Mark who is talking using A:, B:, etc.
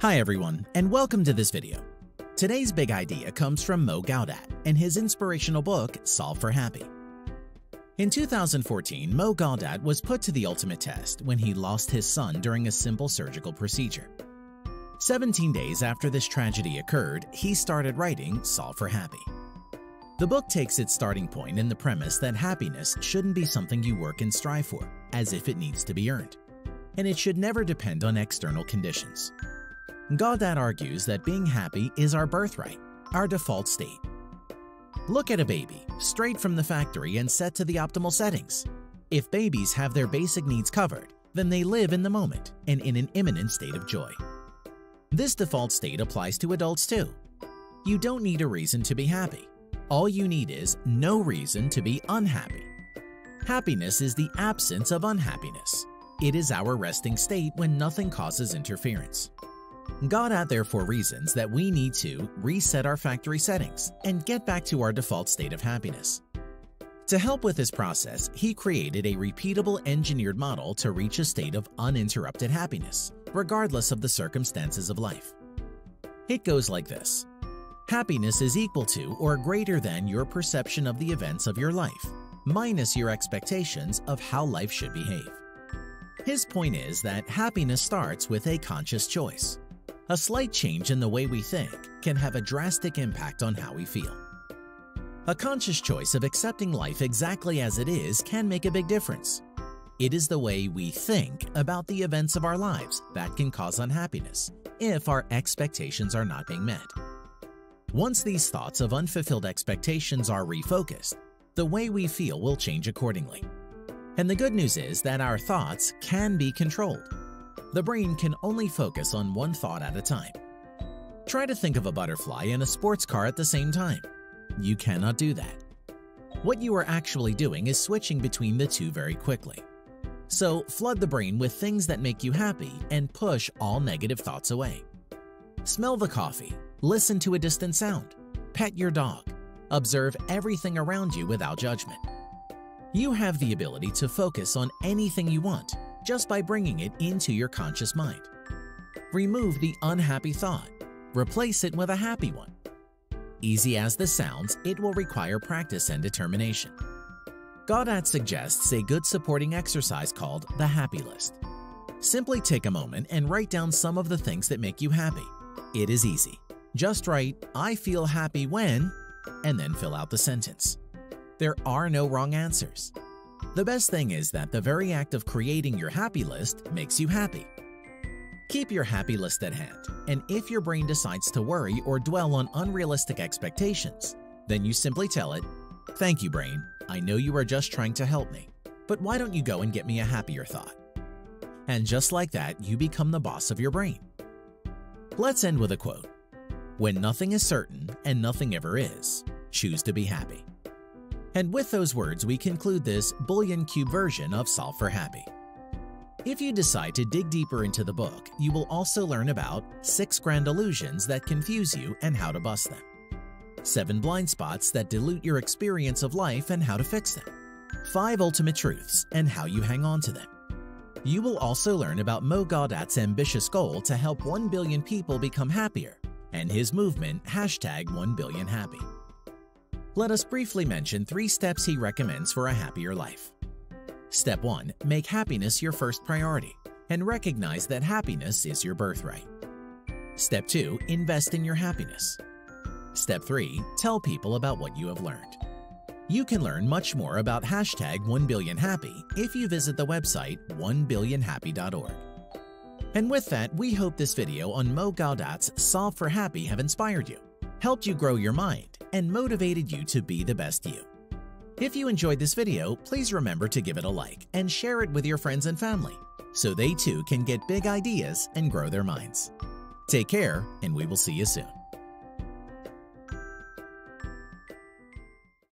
A: Hi everyone, and welcome to this video. Today's big idea comes from Mo Gawdat and his inspirational book, Solve for Happy. In 2014, Mo Gawdat was put to the ultimate test when he lost his son during a simple surgical procedure. 17 days after this tragedy occurred, he started writing Solve for Happy. The book takes its starting point in the premise that happiness shouldn't be something you work and strive for, as if it needs to be earned. And it should never depend on external conditions. Gawdat argues that being happy is our birthright, our default state. Look at a baby, straight from the factory and set to the optimal settings. If babies have their basic needs covered, then they live in the moment and in an imminent state of joy. This default state applies to adults too. You don't need a reason to be happy. All you need is no reason to be unhappy. Happiness is the absence of unhappiness. It is our resting state when nothing causes interference. Gawdat therefore reasons that we need to reset our factory settings and get back to our default state of happiness. To help with this process, he created a repeatable engineered model to reach a state of uninterrupted happiness, regardless of the circumstances of life. It goes like this. Happiness is equal to or greater than your perception of the events of your life, minus your expectations of how life should behave. His point is that happiness starts with a conscious choice. A slight change in the way we think can have a drastic impact on how we feel. A conscious choice of accepting life exactly as it is can make a big difference. It is the way we think about the events of our lives that can cause unhappiness if our expectations are not being met. Once these thoughts of unfulfilled expectations are refocused, the way we feel will change accordingly. And the good news is that our thoughts can be controlled the brain can only focus on one thought at a time. Try to think of a butterfly and a sports car at the same time. You cannot do that. What you are actually doing is switching between the two very quickly. So flood the brain with things that make you happy and push all negative thoughts away. Smell the coffee, listen to a distant sound, pet your dog, observe everything around you without judgment. You have the ability to focus on anything you want just by bringing it into your conscious mind. Remove the unhappy thought. Replace it with a happy one. Easy as this sounds, it will require practice and determination. Gawdat suggests a good supporting exercise called the Happy List. Simply take a moment and write down some of the things that make you happy. It is easy. Just write, I feel happy when, and then fill out the sentence. There are no wrong answers. The best thing is that the very act of creating your happy list makes you happy. Keep your happy list at hand, and if your brain decides to worry or dwell on unrealistic expectations, then you simply tell it, Thank you, brain. I know you are just trying to help me, but why don't you go and get me a happier thought? And just like that, you become the boss of your brain. Let's end with a quote. When nothing is certain and nothing ever is, choose to be happy. And with those words, we conclude this Boolean Cube version of Solve for Happy. If you decide to dig deeper into the book, you will also learn about 6 grand illusions that confuse you and how to bust them, 7 blind spots that dilute your experience of life and how to fix them, 5 ultimate truths and how you hang on to them. You will also learn about Mo Gawdat's ambitious goal to help 1 billion people become happier and his movement hashtag 1 billion happy let us briefly mention three steps he recommends for a happier life. Step 1. Make happiness your first priority and recognize that happiness is your birthright. Step 2. Invest in your happiness. Step 3. Tell people about what you have learned. You can learn much more about hashtag 1billionhappy if you visit the website 1billionhappy.org. And with that, we hope this video on Mo Gawdat's Solve for Happy have inspired you, helped you grow your mind, and motivated you to be the best you. If you enjoyed this video, please remember to give it a like and share it with your friends and family so they too can get big ideas and grow their minds. Take care, and we will see you soon.